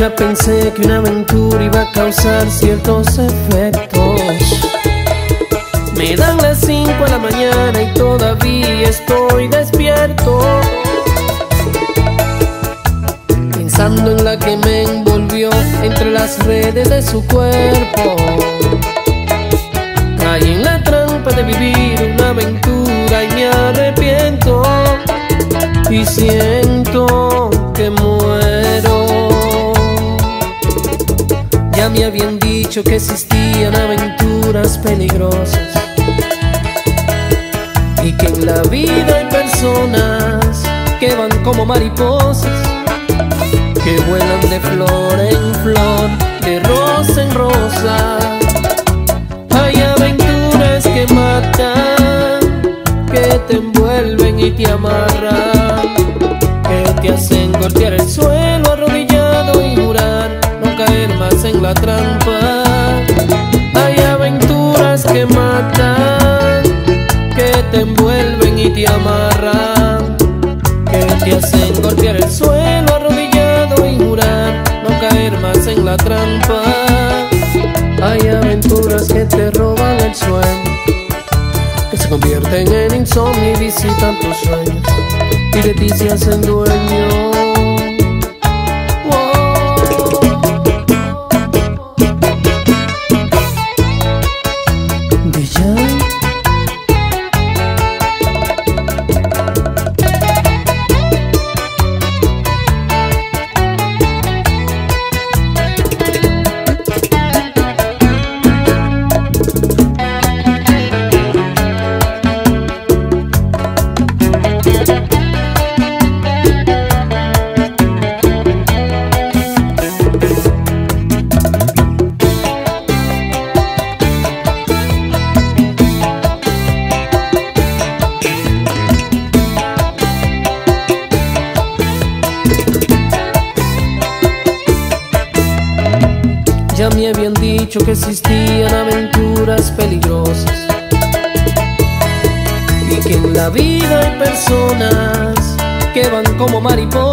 Nunca pensé que una aventura iba a causar ciertos efectos. Me dan las 5 de la mañana y todavía estoy despierto. Pensando en la que me envolvió entre las redes de su cuerpo. Caí en la trampa de vivir una aventura y me arrepiento. Y siento Ya me habían dicho que existían aventuras peligrosas y que en la vida hay personas que van como mariposas, que vuelan de flor en flor, de rosa en rosa. Hay aventuras que matan, que te envuelven y te amarran, que te hacen golpear el suelo arrodillado y jurar en la trampa. Hay aventuras que matan, que te envuelven y te amarran, que te hacen golpear el suelo arrodillado y jurar no caer más en la trampa. Hay aventuras que te roban el sueño, que se convierten en insomnio y visitan tus sueños y de ti se hacen dueño. Como mariposas,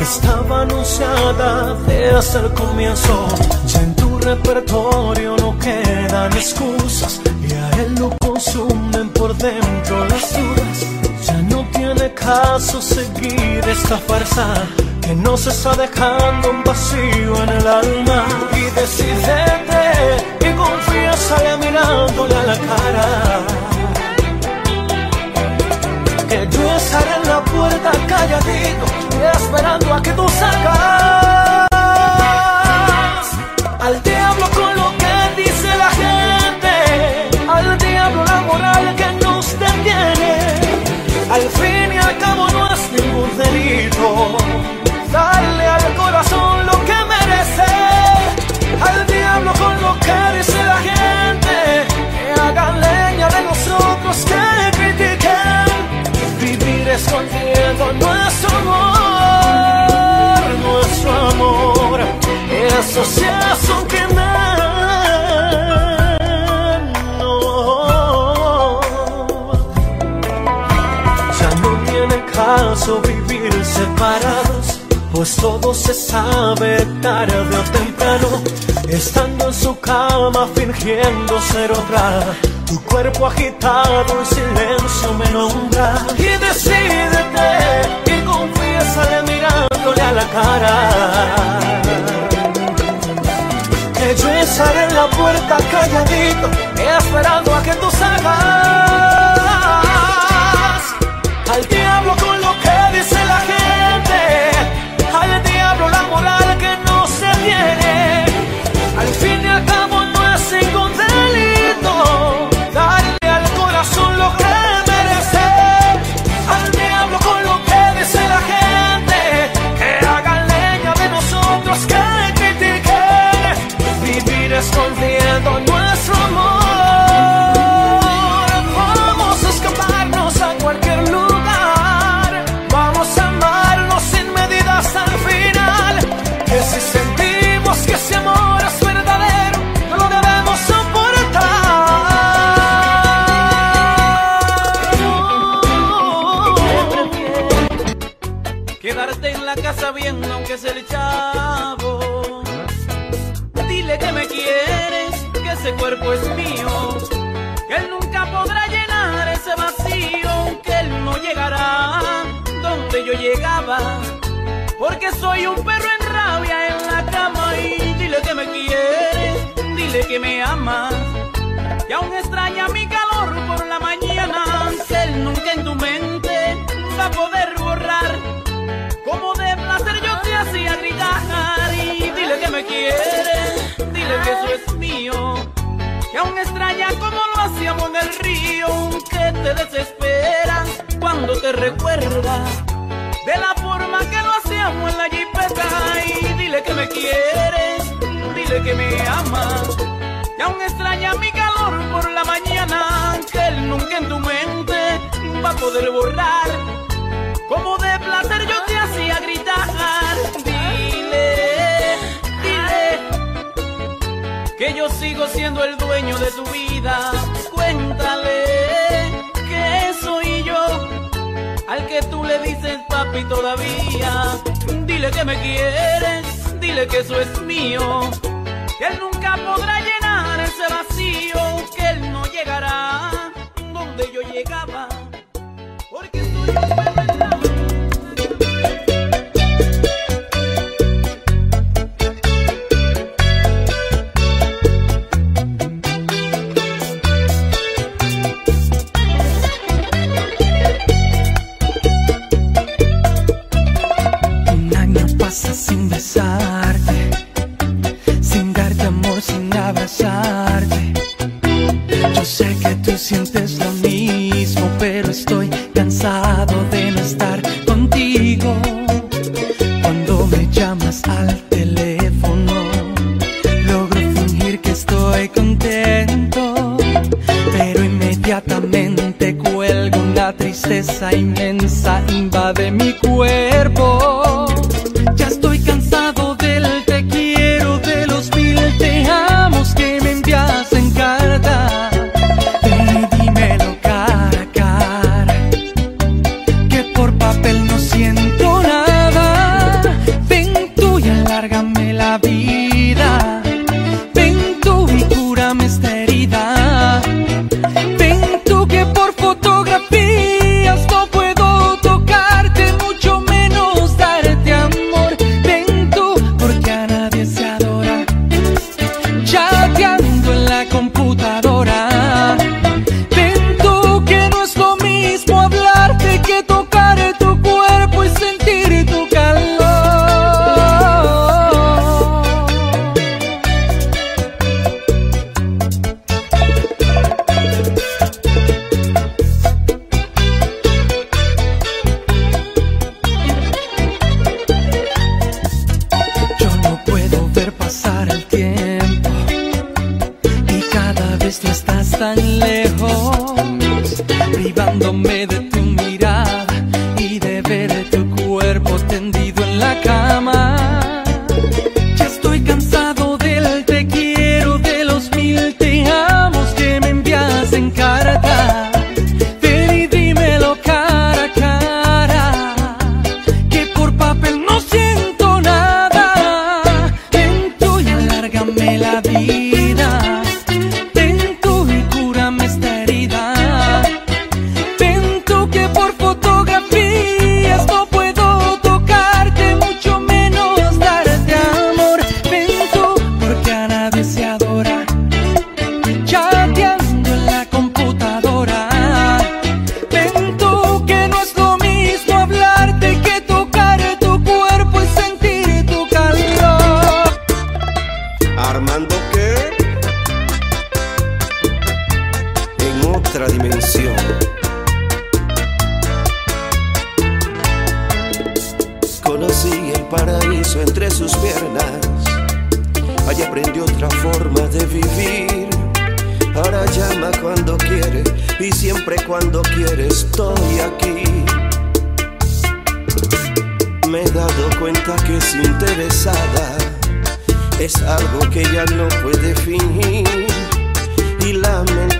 estaba anunciada desde el comienzo. Ya en tu repertorio no quedan excusas y a él lo consumen por dentro las dudas. Ya no tiene caso seguir esta farsa que nos está dejando un vacío en el alma. Y decidete y confiésale mirándole a la cara. Yo estaré en la puerta calladito, esperando a que tú salgas. Al diablo con lo que dice la gente, al diablo la moral que nos detiene. Al fin y al cabo no es ningún delito. Escondiendo nuestro amor, nuestro amor. Eso sí es un crimen. No. Ya no tiene caso vivir separados, pues todo se sabe tarde o temprano. Estando en su cama fingiendo ser otra, tu cuerpo agitado en silencio me nombra. Decídete y confiésale mirándole a la cara. Que yo estaré en la puerta calladito, esperando a que tú salgas. que tú le dices papi todavía. Dile que me quieres, dile que eso es mío. Él nunca podrá llenar ese vacío, que él no llegará donde yo llegaba. Porque soy un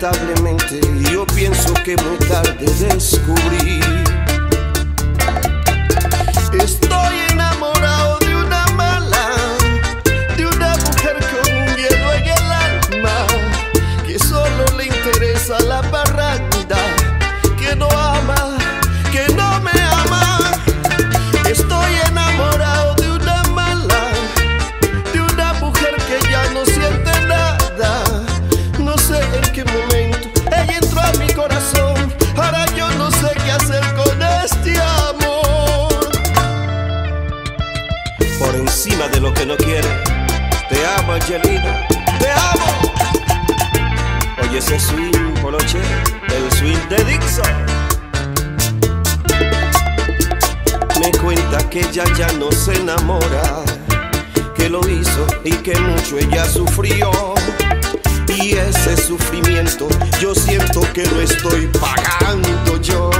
lamentablemente yo pienso que muy tarde descubrí Angelina, te amo. Oye ese swing, Poloche, el swing de Dixon. Me cuenta que ella ya no se enamora, que lo hizo y que mucho ella sufrió. Y ese sufrimiento yo siento que lo estoy pagando yo.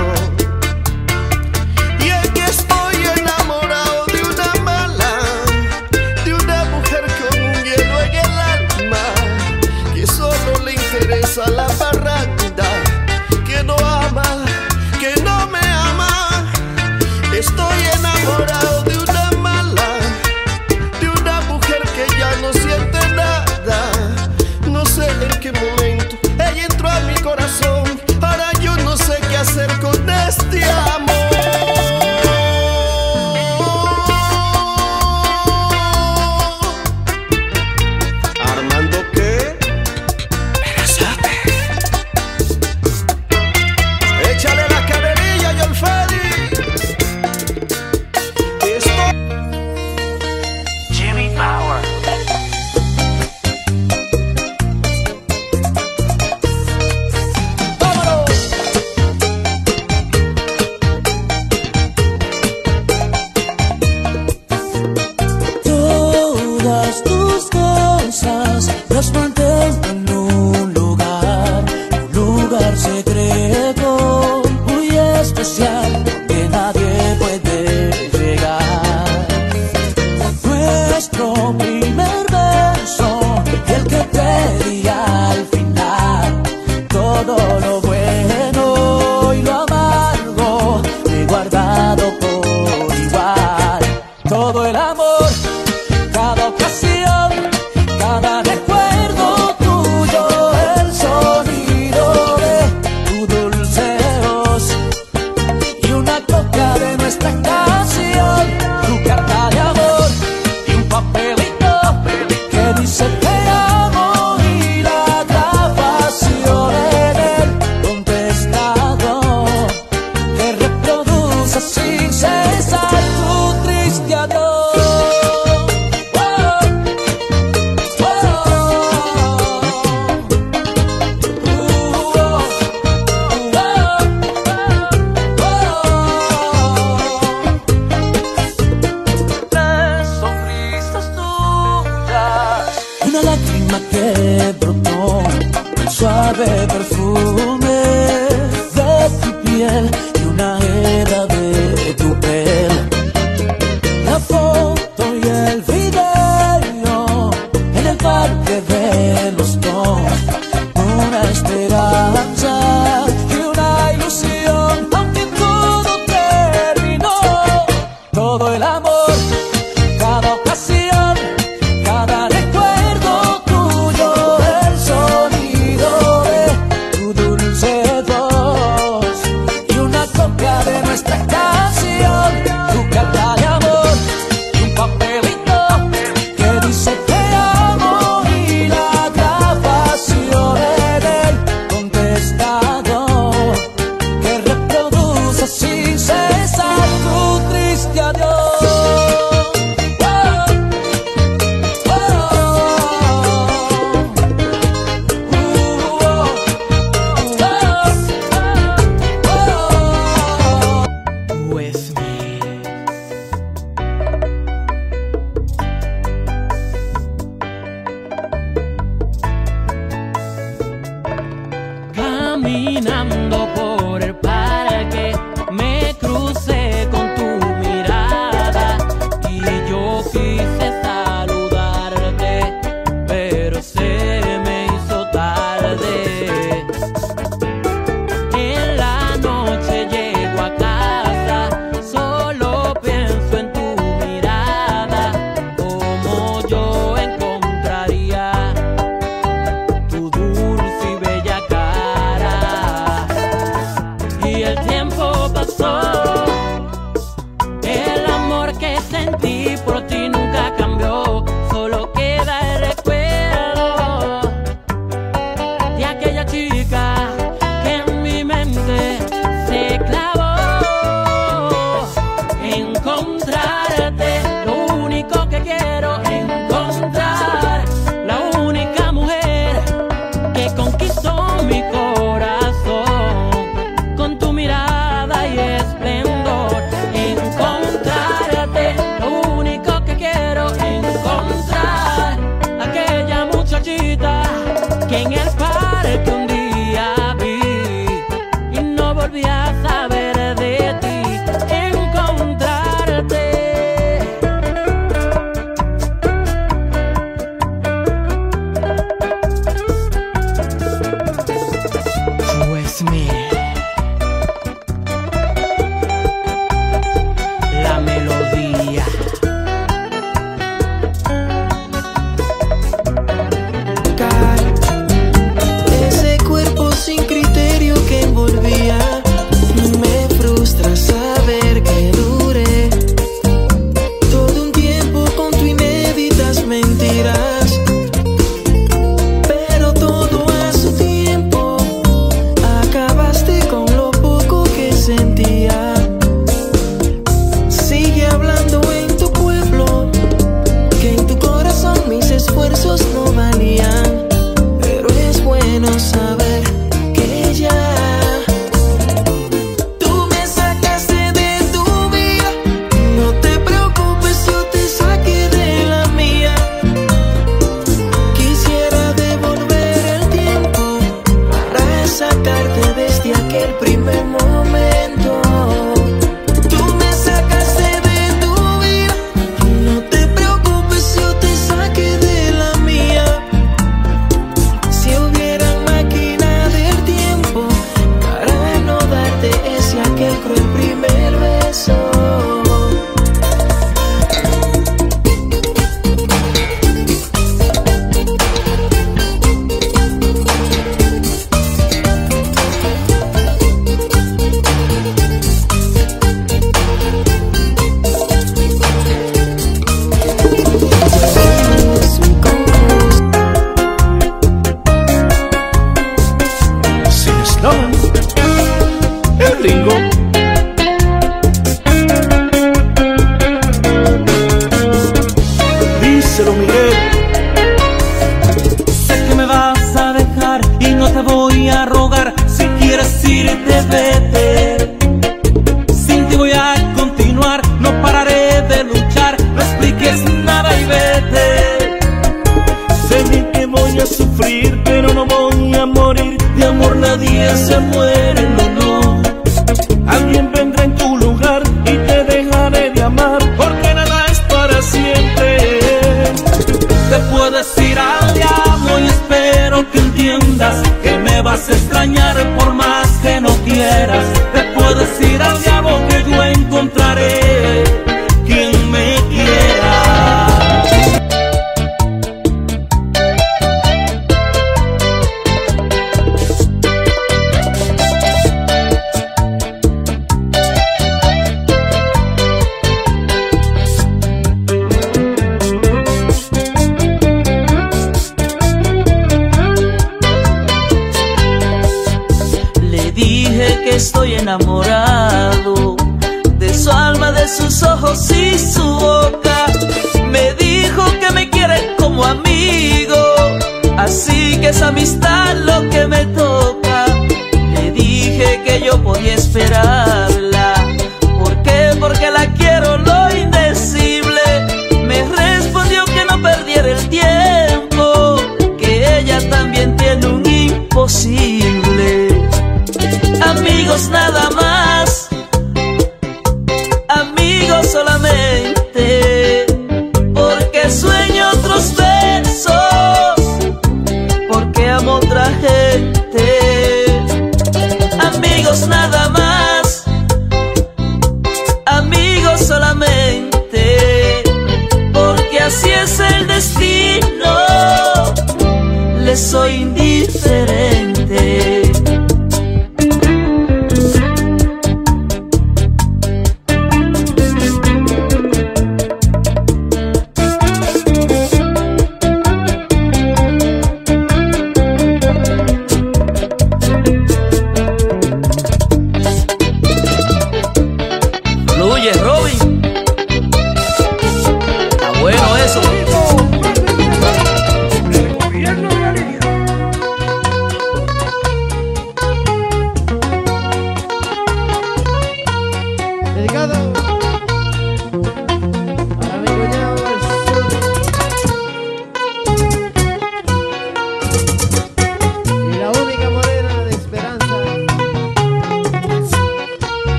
estoy enamorado de su alma, de sus ojos y su boca. Me dijo que me quiere como amigo, así que es amistad lo que me toca. Le dije que yo podía esperarla. amigos nada más, amigos solamente, porque sueño otros besos, porque amo otra gente, amigos nada más, amigos solamente, porque así es el destino, Les soy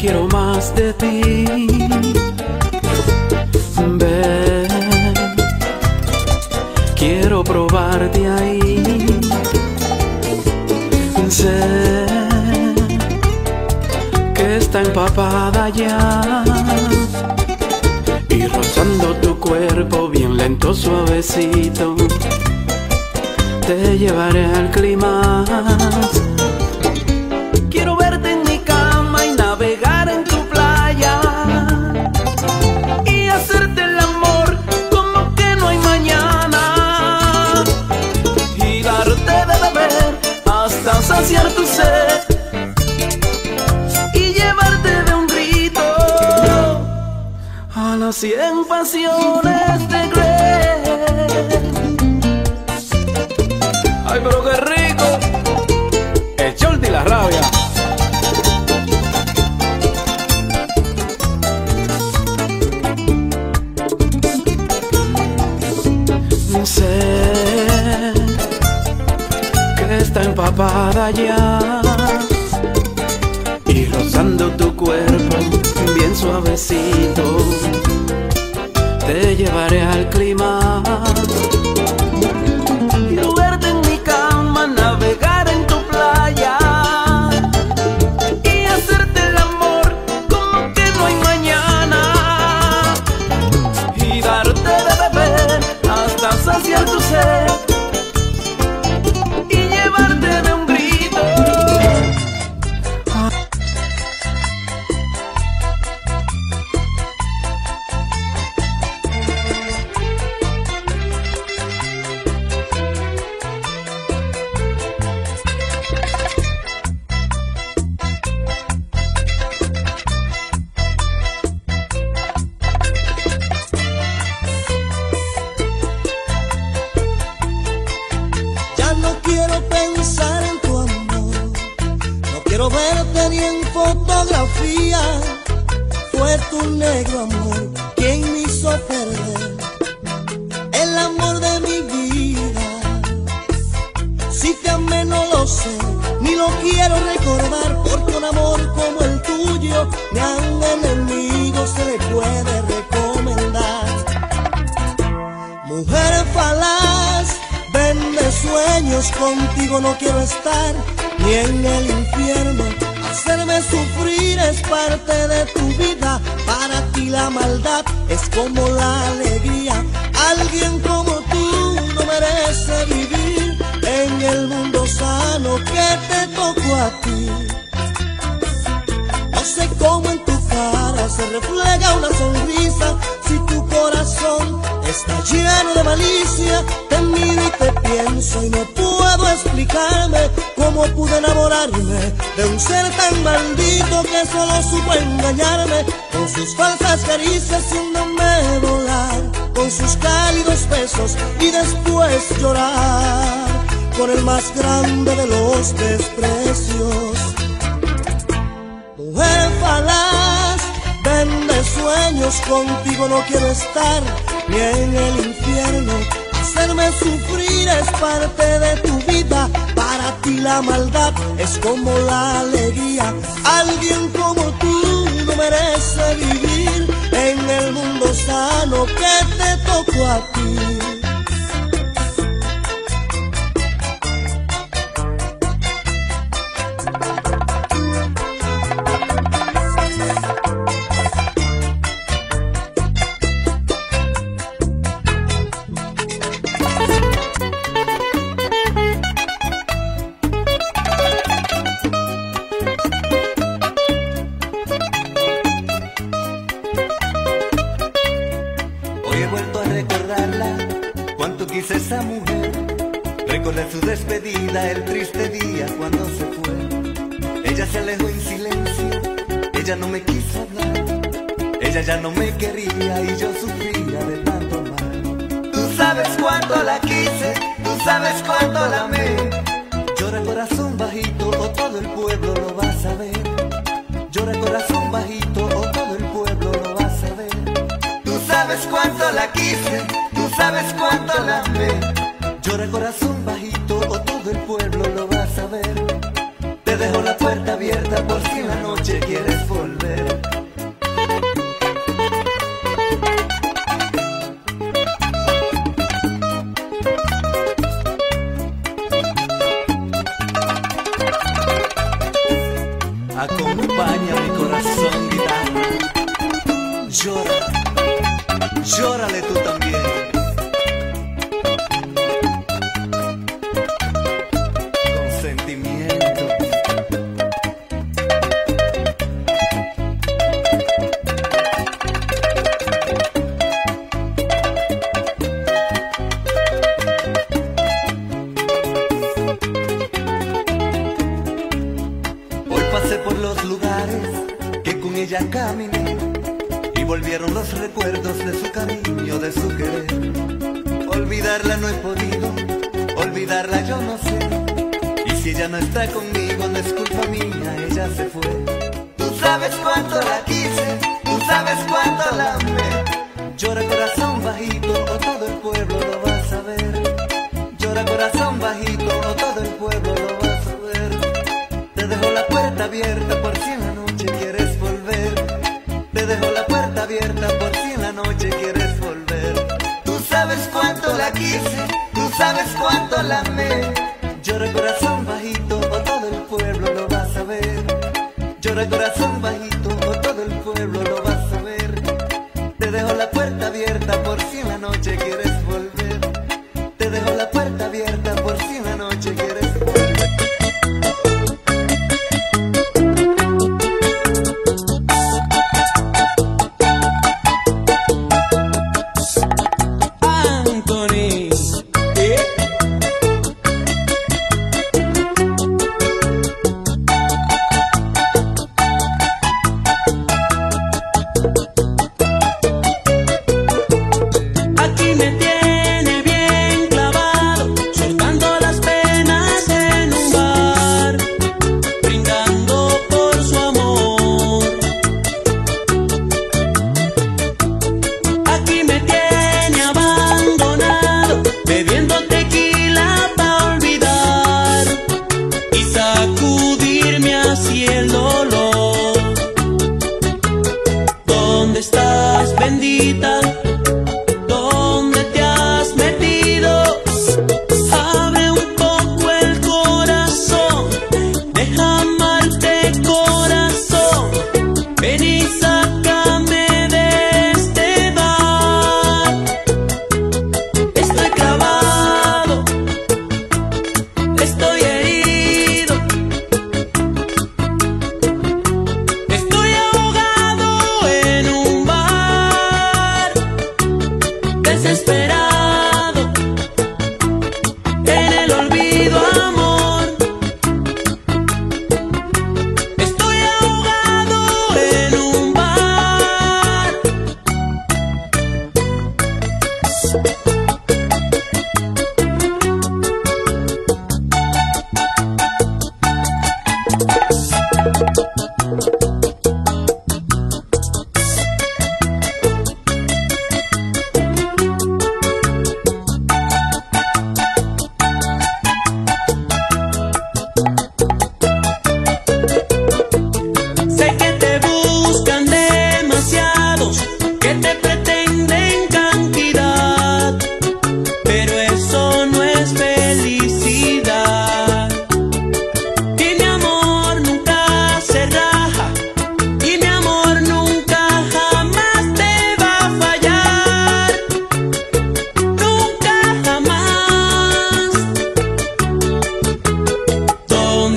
quiero más de ti. Ven, quiero probarte ahí. Sé que está empapada ya. Y rozando tu cuerpo bien lento, suavecito, te llevaré al clima saciar tu sed y llevarte de un grito a las cien pasiones de Grey. Ay, pero que callar. parte de tu vida. Para ti la maldad es como la alegría. Alguien como tú no merece vivir en el mundo sano que te tocó a ti. conmigo, no es culpa mía, ella se fue. Tú sabes cuánto la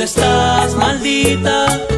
estás, maldita?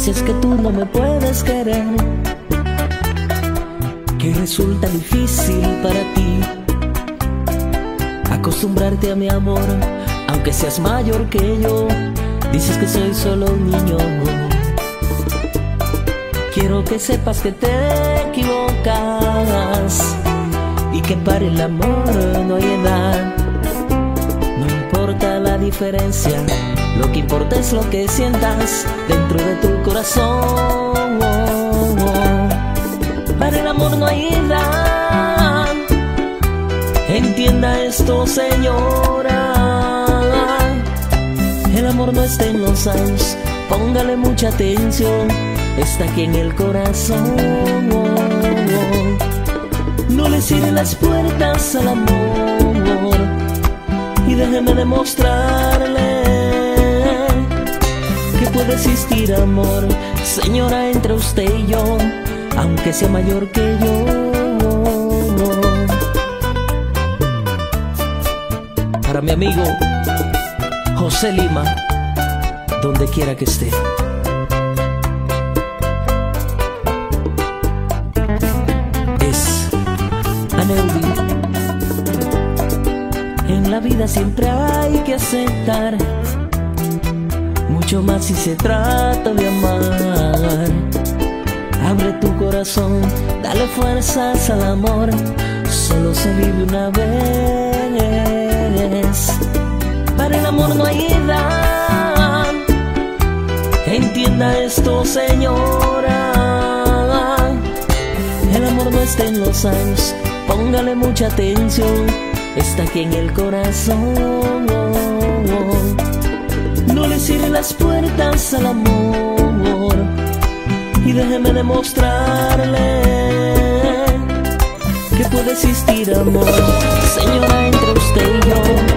dices que tú no me puedes querer, que resulta difícil para ti acostumbrarte a mi amor, aunque seas mayor que yo, dices que soy solo un niño. Quiero que sepas que te equivocas y que para el amor no hay edad la diferencia, lo que importa es lo que sientas dentro de tu corazón. Para el amor no hay edad, entienda esto señora, el amor no está en los años, póngale mucha atención, está aquí en el corazón. No le cierren las puertas al amor y déjeme demostrarle que puede existir amor, señora, entre usted y yo, aunque sea mayor que yo. Para mi amigo José Lima, donde quiera que esté. La vida siempre hay que aceptar mucho más si se trata de amar. Abre tu corazón, dale fuerzas al amor, solo se vive una vez. Para el amor no hay edad, entienda esto señora. El amor no está en los años, póngale mucha atención, está aquí en el corazón. No le cierre las puertas al amor y déjeme demostrarle que puede existir amor, señora, entre usted y yo.